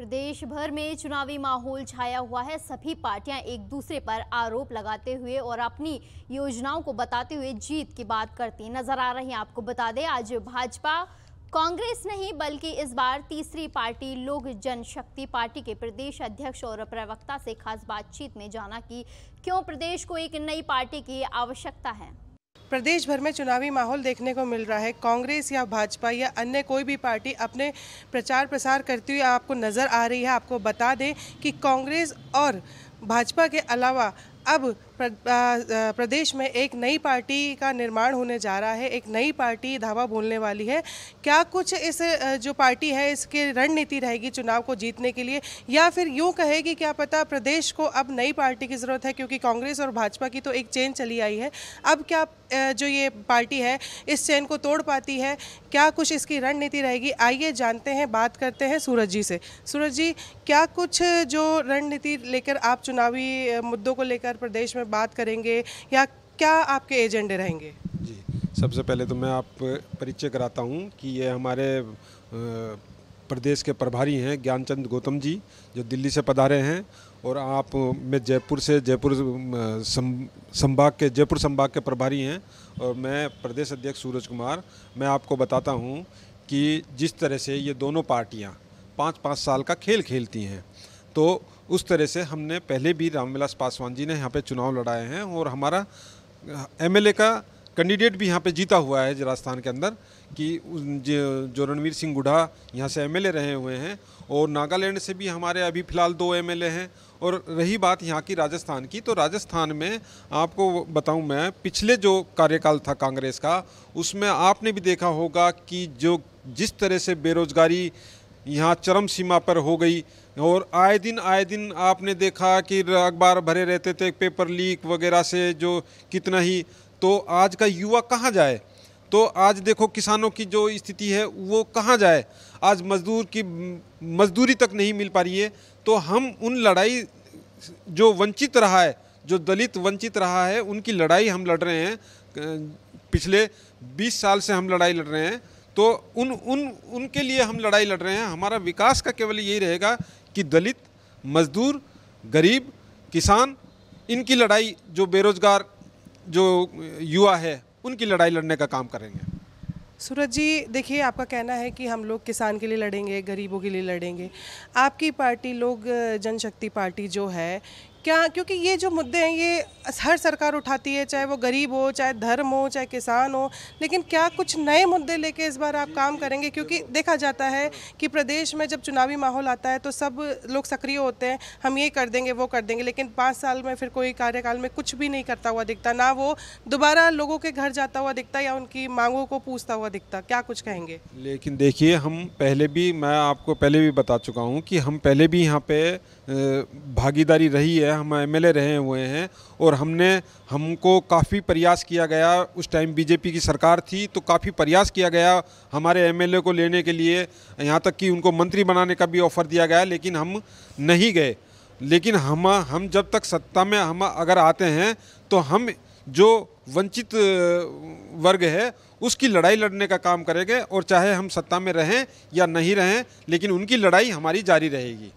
प्रदेश भर में चुनावी माहौल छाया हुआ है। सभी पार्टियाँ एक दूसरे पर आरोप लगाते हुए और अपनी योजनाओं को बताते हुए जीत की बात करती नज़र आ रही हैं, आपको बता दें, आज भाजपा कांग्रेस नहीं, बल्कि इस बार तीसरी पार्टी लोक जनशक्ति पार्टी के प्रदेश अध्यक्ष और प्रवक्ता से खास बातचीत में जाना कि क्यों प्रदेश को एक नई पार्टी की आवश्यकता है। प्रदेश भर में चुनावी माहौल देखने को मिल रहा है। कांग्रेस या भाजपा या अन्य कोई भी पार्टी अपने प्रचार प्रसार करती हुई आपको नज़र आ रही है। आपको बता दें कि कांग्रेस और भाजपा के अलावा अब प्रदेश में एक नई पार्टी का निर्माण होने जा रहा है, एक नई पार्टी धावा बोलने वाली है। क्या कुछ इस जो पार्टी है, इसकी रणनीति रहेगी चुनाव को जीतने के लिए? या फिर यूँ कहेगी क्या पता प्रदेश को अब नई पार्टी की ज़रूरत है, क्योंकि कांग्रेस और भाजपा की तो एक चेन चली आई है। अब क्या जो ये पार्टी है, इस चेन को तोड़ पाती है? क्या कुछ इसकी रणनीति रहेगी? आइए जानते हैं, बात करते हैं सूरज जी से। सूरज जी, क्या कुछ जो रणनीति लेकर आप चुनावी मुद्दों को लेकर प्रदेश में बात करेंगे या क्या आपके एजेंडे रहेंगे? जी, सबसे पहले तो मैं आप परिचय कराता हूँ कि ये हमारे प्रदेश के प्रभारी हैं ज्ञानचंद गौतम जी, जो दिल्ली से पधारे हैं और आप, मैं जयपुर से जयपुर संभाग के, जयपुर संभाग के प्रभारी हैं और मैं प्रदेश अध्यक्ष सूरज कुमार। मैं आपको बताता हूँ कि जिस तरह से ये दोनों पार्टियाँ पाँच पाँच साल का खेल खेलती हैं तो उस तरह से हमने पहले भी रामविलास पासवान जी ने यहाँ पे चुनाव लड़ाए हैं और हमारा एमएलए का कैंडिडेट भी यहाँ पे जीता हुआ है राजस्थान के अंदर कि जो रणवीर सिंह गुढ़ा यहाँ से एमएलए रहे हुए हैं और नागालैंड से भी हमारे अभी फ़िलहाल दो एमएलए हैं और रही बात यहाँ की राजस्थान की तो राजस्थान में आपको बताऊँ मैं, पिछले जो कार्यकाल था कांग्रेस का, उसमें आपने भी देखा होगा कि जो जिस तरह से बेरोज़गारी यहाँ चरम सीमा पर हो गई और आए दिन आए दिन आपने देखा कि अखबार भरे रहते थे, पेपर लीक वगैरह से जो कितना ही। तो आज का युवा कहाँ जाए? तो आज देखो किसानों की जो स्थिति है, वो कहाँ जाए? आज मजदूर की, मजदूरी तक नहीं मिल पा रही है। तो हम उन लड़ाई जो वंचित रहा है, जो दलित वंचित रहा है, उनकी लड़ाई हम लड़ रहे हैं। पिछले 20 साल से हम लड़ाई लड़ रहे हैं। तो उन उन, उनके लिए हम लड़ाई लड़ रहे हैं। हमारा विकास का केवल यही रहेगा कि दलित, मजदूर, गरीब, किसान, इनकी लड़ाई जो बेरोजगार, जो युवा है, उनकी लड़ाई लड़ने का काम करेंगे। सूरज जी, देखिए, आपका कहना है कि हम लोग किसान के लिए लड़ेंगे, गरीबों के लिए लड़ेंगे। आपकी पार्टी लोग जनशक्ति पार्टी जो है क्या, क्योंकि ये जो मुद्दे हैं, ये हर सरकार उठाती है, चाहे वो गरीब हो, चाहे धर्म हो, चाहे किसान हो, लेकिन क्या कुछ नए मुद्दे लेके इस बार आप काम करेंगे? क्योंकि देखा जाता है कि प्रदेश में जब चुनावी माहौल आता है तो सब लोग सक्रिय होते हैं, हम ये कर देंगे, वो कर देंगे, लेकिन पाँच साल में फिर कोई कार्यकाल में कुछ भी नहीं करता हुआ दिखता, ना वो दोबारा लोगों के घर जाता हुआ दिखता या उनकी मांगों को पूछता हुआ दिखता, क्या कुछ कहेंगे? लेकिन देखिए, हम पहले भी, मैं आपको पहले भी बता चुका हूँ कि हम पहले भी यहाँ पे भागीदारी रही है हम एमएलए रहे हुए हैं और हमने, हमको काफ़ी प्रयास किया गया। उस टाइम बीजेपी की सरकार थी तो काफ़ी प्रयास किया गया हमारे एमएलए को लेने के लिए। यहाँ तक कि उनको मंत्री बनाने का भी ऑफ़र दिया गया, लेकिन हम नहीं गए। लेकिन हम हम जब तक सत्ता में, हम अगर आते हैं तो हम जो वंचित, वर्ग है, उसकी लड़ाई लड़ने का काम करेंगे और चाहे हम सत्ता में रहें या नहीं रहें, लेकिन उनकी लड़ाई हमारी जारी रहेगी।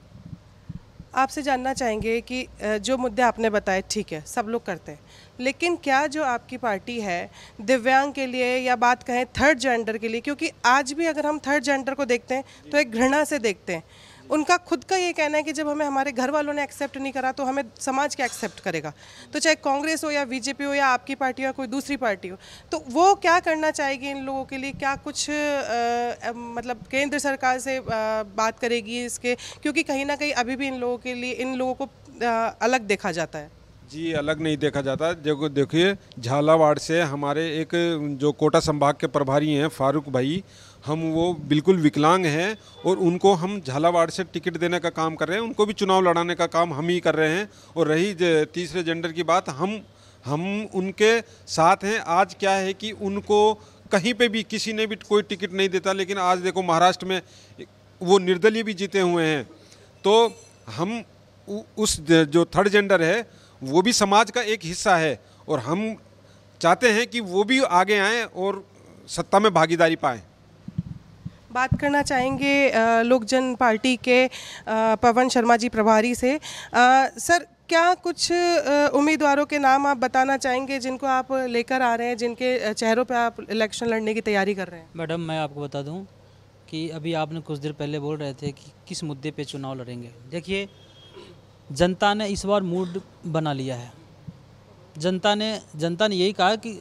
आपसे जानना चाहेंगे कि जो मुद्दे आपने बताए, ठीक है, सब लोग करते हैं। लेकिन क्या जो आपकी पार्टी है, दिव्यांग के लिए या बात कहें थर्ड जेंडर के लिए, क्योंकि आज भी अगर हम थर्ड जेंडर को देखते हैं तो एक घृणा से देखते हैं। उनका खुद का ये कहना है कि जब हमें हमारे घर वालों ने एक्सेप्ट नहीं करा तो हमें समाज क्या एक्सेप्ट करेगा? तो चाहे कांग्रेस हो या बीजेपी हो या आपकी पार्टी हो या कोई दूसरी पार्टी हो तो वो क्या करना चाहेगी इन लोगों के लिए? क्या कुछ आ, मतलब केंद्र सरकार से आ, बात करेगी इसके? क्योंकि कहीं ना कहीं अभी भी इन लोगों के लिए इन लोगों को आ, अलग देखा जाता है। जी अलग नहीं देखा जाता। देखो देखिए झालावाड़ से हमारे एक जो कोटा संभाग के प्रभारी हैं फारूक भाई हम वो बिल्कुल विकलांग हैं और उनको हम झालावाड़ से टिकट देने का काम कर रहे हैं, उनको भी चुनाव लड़ाने का काम हम ही कर रहे हैं। और रही तीसरे जेंडर की बात, हम हम उनके साथ हैं। आज क्या है कि उनको कहीं पे भी किसी ने भी कोई टिकट नहीं देता, लेकिन आज देखो महाराष्ट्र में वो निर्दलीय भी जीते हुए हैं। तो हम उस जो थर्ड जेंडर है, वो भी समाज का एक हिस्सा है और हम चाहते हैं कि वो भी आगे आएँ और सत्ता में भागीदारी पाएँ। बात करना चाहेंगे लोक जन पार्टी के पवन शर्मा जी प्रभारी से। सर, क्या कुछ उम्मीदवारों के नाम आप बताना चाहेंगे जिनको आप लेकर आ रहे हैं, जिनके चेहरों पे आप इलेक्शन लड़ने की तैयारी कर रहे हैं? मैडम, मैं आपको बता दूँ कि अभी आपने कुछ देर पहले बोल रहे थे कि किस मुद्दे पे चुनाव लड़ेंगे। देखिए, जनता ने इस बार मूड बना लिया है। जनता ने जनता ने यही कहा कि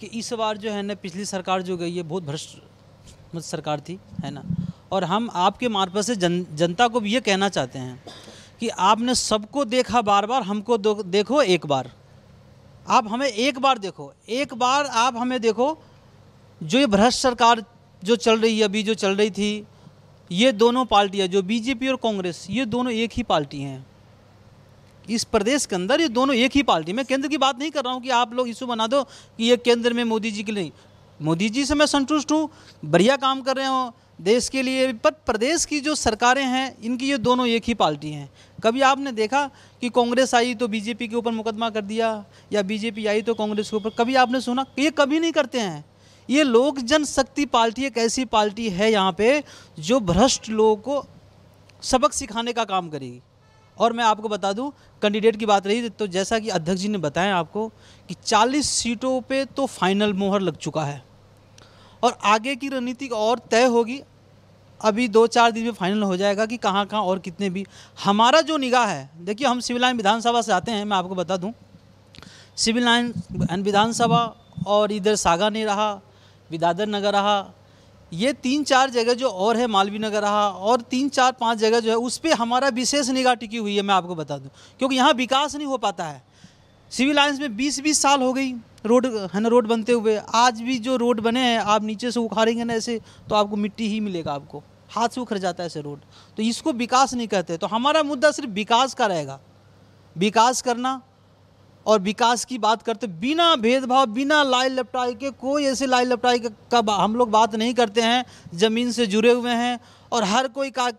कि इस बार जो है ना, पिछली सरकार जो गई है, बहुत भ्रष्ट मत सरकार थी, है ना? और हम आपके मार्फत से जन, जनता को भी ये कहना चाहते हैं कि आपने सबको देखा बार बार हमको देखो एक बार। आप हमें एक बार देखो, एक बार आप हमें देखो, जो ये भ्रष्ट सरकार जो चल रही है, अभी जो चल रही थी, ये दोनों पार्टियाँ जो बीजेपी और कांग्रेस, ये दोनों एक ही पार्टी हैं। इस प्रदेश के अंदर ये दोनों एक ही पार्टी मैं केंद्र की बात नहीं कर रहा हूँ कि आप लोग इशू बना दो कि ये केंद्र में मोदी जी के लिए मोदी जी से मैं संतुष्ट हूँ, बढ़िया काम कर रहे हो, देश के लिए, पर प्रदेश की जो सरकारें हैं, इनकी ये दोनों एक ही पार्टी हैं। कभी आपने देखा कि कांग्रेस आई तो बीजेपी के ऊपर मुकदमा कर दिया, या बीजेपी आई तो कांग्रेस के ऊपर? कभी आपने सुना? ये कभी नहीं करते हैं। ये लोक जनशक्ति पार्टी एक ऐसी पार्टी है यहाँ पे जो भ्रष्ट लोगों को सबक सिखाने का काम करेगी। और मैं आपको बता दूँ कैंडिडेट की बात रही तो जैसा कि अध्यक्ष जी ने बताया आपको कि 40 सीटों पे तो फाइनल मोहर लग चुका है। और आगे की रणनीति और तय होगी। अभी दो चार दिन में फाइनल हो जाएगा कि कहाँ कहाँ और कितने भी। हमारा जो निगाह है, देखिए हम सिविल लाइन विधानसभा से आते हैं, मैं आपको बता दूँ। सिविल लाइन विधानसभा और इधर सागा नहीं रहा विदादर नगर रहा ये तीन चार जगह जो और है मालवी नगर रहा और तीन चार पाँच जगह जो है, उस पर हमारा विशेष निगाह टिकी हुई है, मैं आपको बता दूँ। क्योंकि यहाँ विकास नहीं हो पाता है। सिविल लाइन्स में 20-20 साल हो गई रोड, है ना, रोड बनते हुए। आज भी जो रोड बने हैं, आप नीचे से उखाड़ेंगे ना ऐसे तो आपको मिट्टी ही मिलेगा आपको। हाथ से उखड़ जाता है ऐसे रोड। तो इसको विकास नहीं कहते। तो हमारा मुद्दा सिर्फ़ विकास का रहेगा। विकास करना और विकास की बात करते, बिना भेदभाव, बिना लाई लपटाई के, कोई ऐसे लाई लपटाई का हम लोग बात नहीं करते हैं, ज़मीन से जुड़े हुए हैं, और हर कोई का,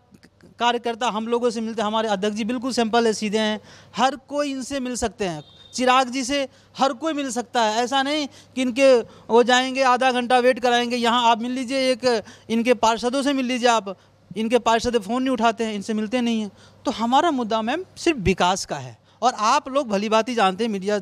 कार्यकर्ता हम लोगों से मिलते हैं, हमारे अध्यक्ष जी बिल्कुल सिंपल है, सीधे हैं, हर कोई इनसे मिल सकते हैं, चिराग जी से हर कोई मिल सकता है, ऐसा नहीं कि इनके वो जाएँगे, आधा घंटा वेट कराएँगे, यहाँ आप मिल लीजिए, एक इनके पार्षदों से मिल लीजिए आप, इनके पार्षद फ़ोन नहीं उठाते हैं, इनसे मिलते नहीं हैं तो हमारा मुद्दा मैम सिर्फ़ विकास का है। और आप लोग भली बात ही जानते हैं, मीडिया,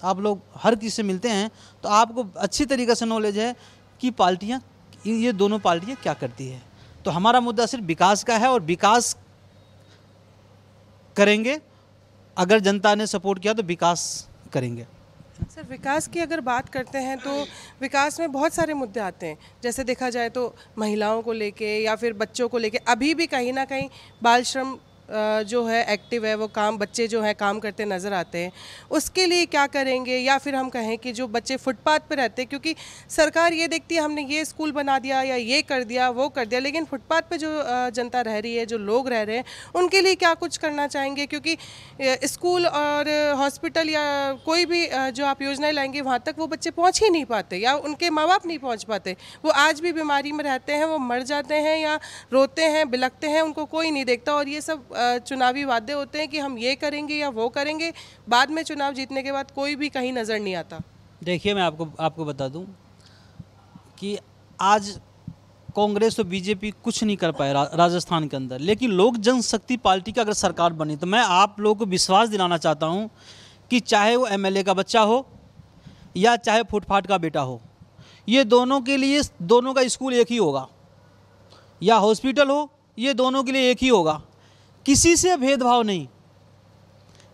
आप लोग हर किसी से मिलते हैं तो आपको अच्छी तरीके से नॉलेज है कि पार्टियाँ, ये दोनों पार्टियाँ क्या करती है। तो हमारा मुद्दा सिर्फ़ विकास का है और विकास करेंगे, अगर जनता ने सपोर्ट किया तो विकास करेंगे। सर, विकास की अगर बात करते हैं तो विकास में बहुत सारे मुद्दे आते हैं। जैसे देखा जाए तो महिलाओं को लेके या फिर बच्चों को लेके, अभी भी कहीं ना कहीं बाल श्रम जो है एक्टिव है, वो काम, बच्चे जो है, काम करते नज़र आते हैं। उसके लिए क्या करेंगे? या फिर हम कहें कि जो बच्चे फुटपाथ पर रहते हैं, क्योंकि सरकार ये देखती है, हमने ये स्कूल बना दिया या ये कर दिया, वो कर दिया, लेकिन फुटपाथ पे जो जनता रह रही है, जो लोग रह रहे हैं, उनके लिए क्या कुछ करना चाहेंगे? क्योंकि स्कूल और हॉस्पिटल या कोई भी जो आप योजनाएँ लाएँगे, वहाँ तक वो बच्चे पहुँच ही नहीं पाते या उनके माँ बाप नहीं पहुँच पाते। वो आज भी बीमारी में रहते हैं, वो मर जाते हैं या रोते हैं बिलकते हैं, उनको कोई नहीं देखता और ये सब चुनावी वादे होते हैं कि हम ये करेंगे या वो करेंगे बाद में चुनाव जीतने के बाद कोई भी कहीं नज़र नहीं आता। देखिए मैं आपको आपको बता दूँ कि आज कांग्रेस और बीजेपी कुछ नहीं कर पाए रा, राजस्थान के अंदर। लेकिन लोक जनशक्ति पार्टी की अगर सरकार बनी तो मैं आप लोगों को विश्वास दिलाना चाहता हूँ कि चाहे वो एमएलए का बच्चा हो या चाहे फुटपाथ का बेटा हो ये दोनों के लिए दोनों का स्कूल एक ही होगा या हॉस्पिटल हो ये दोनों के लिए एक ही होगा। किसी से भेदभाव नहीं।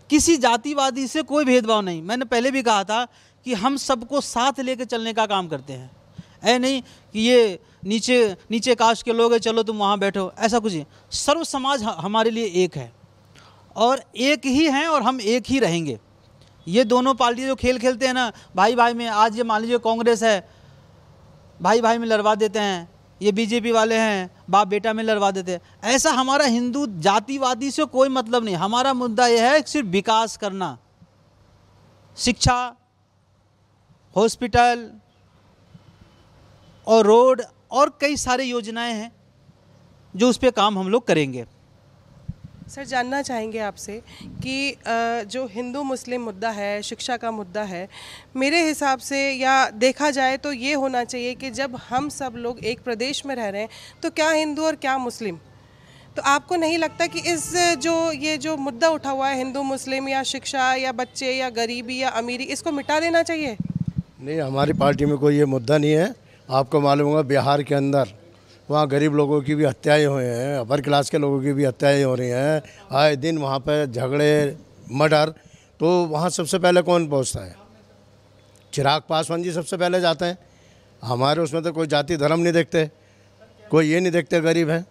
किसी जातिवादी से कोई भेदभाव नहीं। मैंने पहले भी कहा था कि हम सबको साथ लेकर चलने का काम करते हैं। ऐ नहीं कि ये नीचे नीचे कास्ट के लोग हैं, चलो तुम वहाँ बैठो। ऐसा कुछ नहीं। सर्व समाज हमारे लिए एक है। और एक ही हैं और हम एक ही रहेंगे। ये दोनों पार्टी जो खेल खेलते हैं ना भाई भाई में, आज ये मान लीजिए कांग्रेस है भाई भाई में लड़वा देते हैं। ये बीजेपी वाले हैं, बाप बेटा में लड़वा देते ऐसा हमारा हिंदू जातिवादी से कोई मतलब नहीं। हमारा मुद्दा यह है सिर्फ़ विकास करना। शिक्षा, हॉस्पिटल और रोड और कई सारी योजनाएँ हैं जो उस पर काम हम लोग करेंगे। सर, जानना चाहेंगे आपसे कि जो हिंदू मुस्लिम मुद्दा है, शिक्षा का मुद्दा है, मेरे हिसाब से या देखा जाए तो ये होना चाहिए कि जब हम सब लोग एक प्रदेश में रह रहे हैं तो क्या हिंदू और क्या मुस्लिम? तो आपको नहीं लगता कि इस जो, ये जो मुद्दा उठा हुआ है, हिंदू, मुस्लिम या शिक्षा या बच्चे या गरीबी या अमीरी, इसको मिटा देना चाहिए? नहीं, हमारी पार्टी में कोई ये मुद्दा नहीं है। आपको मालूम होगा, बिहार के अंदर वहाँ गरीब लोगों की भी हत्याएँ हुए हैं अपर क्लास के लोगों की भी हत्याएँ हो रही हैं। आए दिन वहाँ पर झगड़े मर्डर तो वहाँ सबसे पहले कौन पहुँचता है? चिराग पासवान जी सबसे पहले जाते हैं। हमारे उसमें तो कोई जाति धर्म नहीं देखते, कोई ये नहीं देखते गरीब हैं।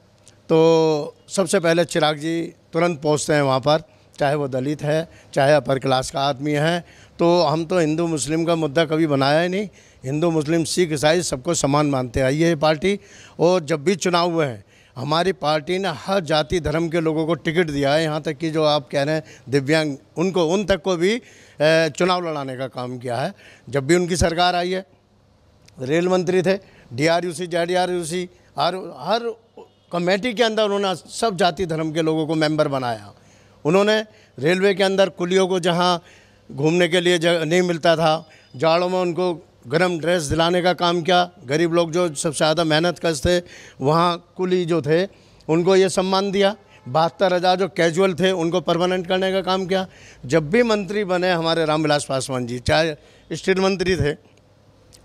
तो सबसे पहले चिराग जी तुरंत पहुँचते हैं वहाँ पर, चाहे वो दलित है, चाहे अपर क्लास का आदमी है। तो हम तो हिंदू मुस्लिम का मुद्दा कभी बनाया ही नहीं। हिंदू, मुस्लिम, सिख, ईसाई सबको समान मानते है। ये पार्टी, और जब भी चुनाव हुए हैं, हमारी पार्टी ने हर जाति, धर्म के लोगों को टिकट दिया है। यहाँ तक कि जो आप कह रहे हैं, दिव्यांग, उनको, उन तक को भी चुनाव लड़ाने का काम किया है। जब भी उनकी सरकार आई है, रेल मंत्री थे D R U C Z R U C हर हर कमेटी के अंदर उन्होंने सब जाति, धर्म के लोगों को मेंबर बनाया। उन्होंने रेलवे के अंदर कुलियों को जहाँ घूमने के लिए नहीं मिलता था, जाड़ों में उनको गर्म ड्रेस दिलाने का काम किया। गरीब लोग जो सबसे ज़्यादा मेहनत कश थे वहाँ कुली जो थे, उनको ये सम्मान दिया। बहत्तर हज़ार जो कैजुअल थे, उनको परमानेंट करने का काम किया। जब भी मंत्री बने हमारे रामविलास पासवान जी, चाहे स्टेट मंत्री थे,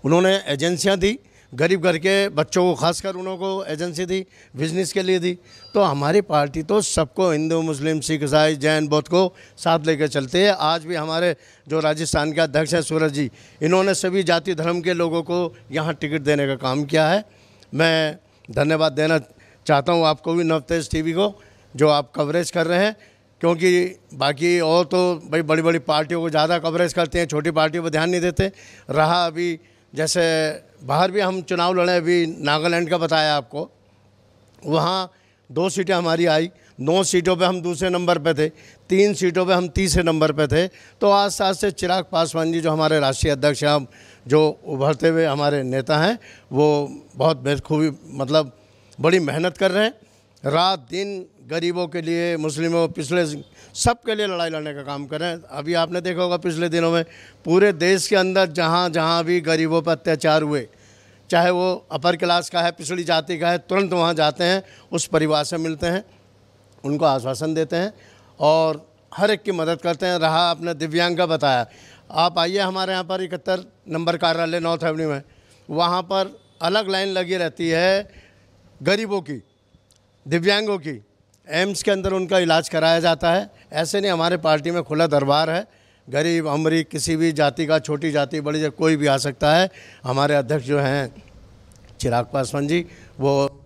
उन्होंने एजेंसियाँ दी गरीब घर के बच्चों को, खासकर उनको एजेंसी दी, बिज़नेस के लिए दी। तो हमारी पार्टी तो सबको, हिंदू, मुस्लिम, सिख, ईसाई, जैन, बौद्ध को साथ लेकर चलते हैं। आज भी हमारे जो राजस्थान के अध्यक्ष हैं सूरज जी, इन्होंने सभी जाति धर्म के लोगों को यहाँ टिकट देने का काम किया है। मैं धन्यवाद देना चाहता हूँ आपको भी, नवतेज टीवी को, जो आप कवरेज कर रहे हैं। क्योंकि बाकी और तो भाई बड़ी बड़ी पार्टियों को ज़्यादा कवरेज करते हैं, छोटी पार्टियों पर ध्यान नहीं देते। रहा अभी जैसे बाहर भी हम चुनाव लड़े, अभी नागालैंड का बताया आपको। वहाँ दो सीटें हमारी आई, नौ सीटों पे हम दूसरे नंबर पे थे, तीन सीटों पे हम तीसरे नंबर पे थे। तो आज साथ से चिराग पासवान जी जो हमारे राष्ट्रीय अध्यक्ष हैं, जो उभरते हुए हमारे नेता हैं, वो बहुत बेखूबी मतलब बड़ी मेहनत कर रहे हैं। रात दिन गरीबों के लिए, मुस्लिमों पिछले सब के लिए लड़ाई लड़ने का काम करें अभी आपने देखा होगा पिछले दिनों में पूरे देश के अंदर जहाँ जहाँ भी गरीबों पर अत्याचार हुए, चाहे वो अपर क्लास का है, पिछड़ी जाति का है, तुरंत वहाँ जाते हैं, उस परिवार से मिलते हैं, उनको आश्वासन देते हैं और हर एक की मदद करते हैं। रहा आपने दिव्यांग का बताया, आप आइए हमारे यहाँ पर इकहत्तर नंबर कार्यालय, नॉर्थ एवन्यू में, वहाँ पर अलग लाइन लगी रहती है गरीबों की। दिव्यांगों की। एम्स के अंदर उनका इलाज कराया जाता है। ऐसे नहीं, हमारे पार्टी में खुला दरबार है। गरीब अमरीक किसी भी जाति का, छोटी जाति, बड़ी जाति, कोई भी आ सकता है। हमारे अध्यक्ष जो हैं, चिराग पासवान जी, वो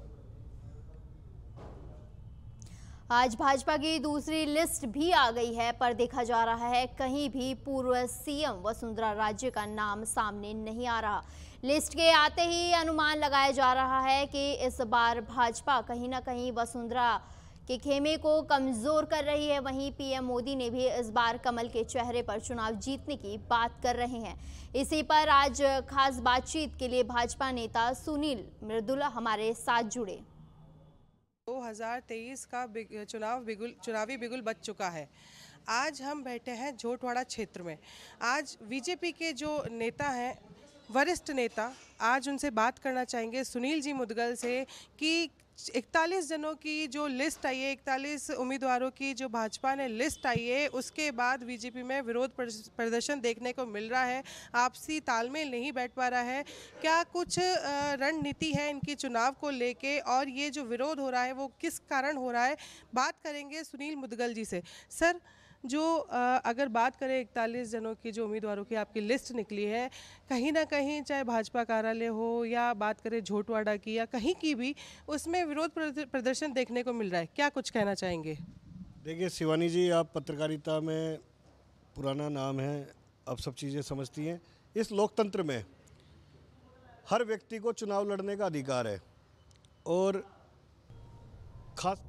आज भाजपा की दूसरी लिस्ट भी आ गई है, पर देखा जा रहा है, कहीं भी पूर्व सीएम वसुंधरा राजे का नाम सामने नहीं आ रहा। लिस्ट के आते ही अनुमान लगाया जा रहा है कि इस बार भाजपा कहीं ना कहीं वसुंधरा के खेमे को कमज़ोर कर रही है। वहीं पीएम मोदी ने भी इस बार कमल के चेहरे पर चुनाव जीतने की बात कर रहे हैं। इसी पर आज खास बातचीत के लिए भाजपा नेता सुनील मृदुला हमारे साथ जुड़े। 2023 का चुनाव बिगुल, चुनावी बिगुल बच चुका है। आज हम बैठे हैं झोटवाड़ा क्षेत्र में। आज बीजेपी के जो नेता हैं वरिष्ठ नेता आज उनसे बात करना चाहेंगे। सुनील जी मुदगल से कि 41 जनों की जो लिस्ट आई है 41 उम्मीदवारों की जो भाजपा ने लिस्ट आई है, उसके बाद बीजेपी में विरोध प्रदर्शन देखने को मिल रहा है। आपसी तालमेल नहीं बैठ पा रहा है। क्या कुछ रणनीति है इनकी चुनाव को लेके? और ये जो विरोध हो रहा है, वो किस कारण हो रहा है? बात करेंगे सुनील मुदगल जी से। सर जो अगर बात करें इकतालीस जनों की, जो उम्मीदवारों की आपकी लिस्ट निकली है, कहीं ना कहीं चाहे भाजपा कार्यालय हो या बात करें झोटवाड़ा की या कहीं की भी, उसमें विरोध प्रदर्शन देखने को मिल रहा है। क्या कुछ कहना चाहेंगे? देखिए, शिवानी जी, आप पत्रकारिता में पुराना नाम है आप सब चीज़ें समझती हैं। इस लोकतंत्र में हर व्यक्ति को चुनाव लड़ने का अधिकार है और खास